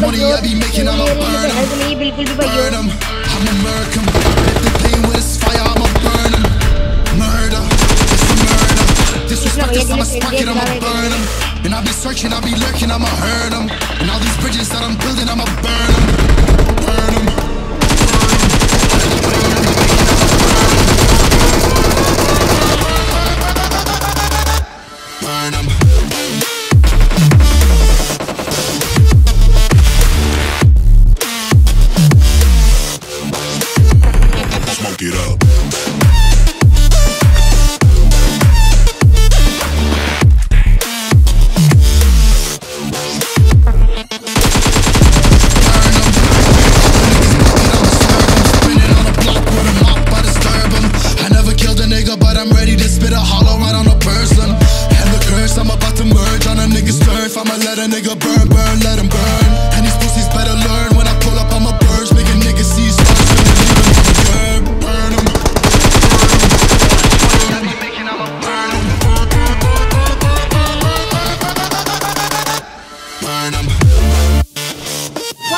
money I be making, I'ma burn. Burn them. I'm American. If they playing with this fire, I'ma burn them. Murder. It's a murder. Disrespect us, I'ma spark it, I'ma burn them. And I be searching, I be lurking, I'ma hurt them. And all these bridges that I'm building, I'ma burn I'm ready to spit a hollow ride on a person Hell the curse, I'm about to merge on a nigga's turf. I'ma let a nigga burn, burn, let him burn.